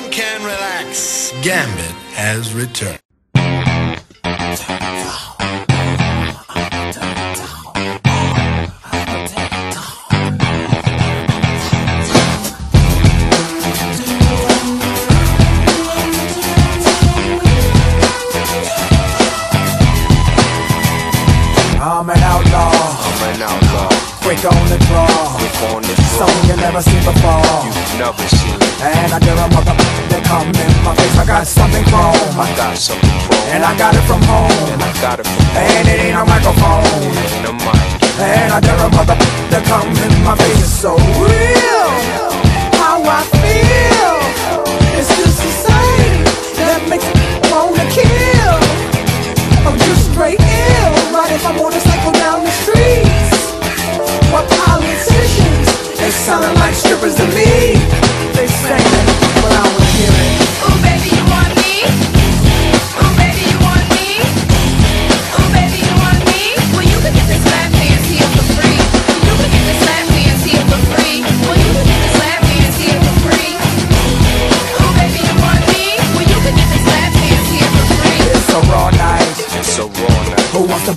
one can relax. Gambit has returned. I'm an outlaw, I'm an outlaw, quick on the draw. quick on the draw. Something you never seen before. You've never seen. And I dare a mother that come in my face. I got something chrome, I got something chrome, and I got it from home. and I got it from home. And it ain't a microphone. in the mic. And I dare a mother that come in my face.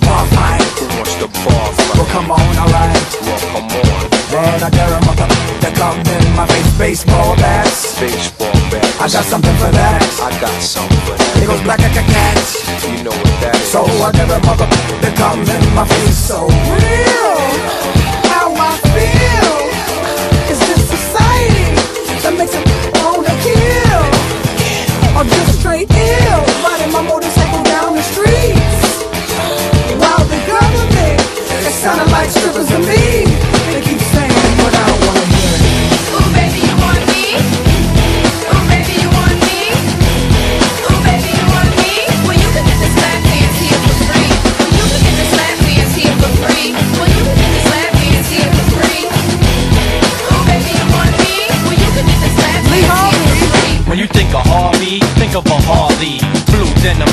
Night. Who wants to bar fight? Who wants the bar fight? Well, come on, alright. Well, come on. And I dare a mother that come in my face. Baseball bats. Baseball bat. I got something for that. I got something for It goes black like a cat. You know what that is. So I dare a mother that come in my face. So real. How I feel. It's this society that makes it wanna kill. I'm just straight ill. Riding my motorcycle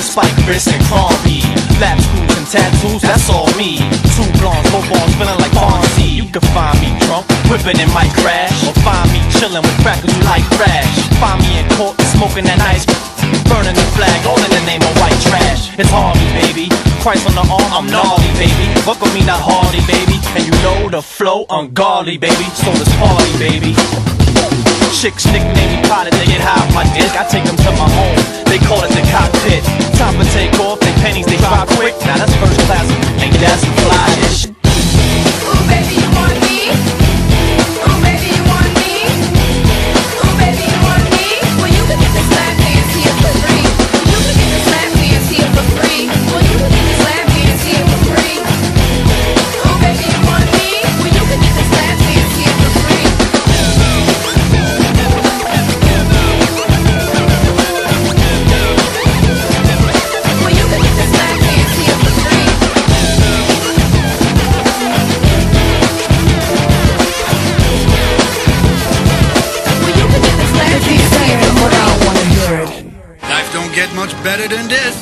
spike wrists, and Crombie. Lap screws and tattoos, that's all me. Two blondes, both balls feeling like Fonzie. You can find me drunk, whipping and might crash. Or find me chilling with crackers you like crash. Find me in court, smoking that nice. Burning the flag, all in the name of white trash. It's Harvey, baby. Christ on the arm, I'm gnarly, baby. Fuck with me, not Hardy, baby. And you know the flow, ungodly, baby. So this party, baby. Chicks nickname me pilot, they get high off my dick. I take them to my home, better than this.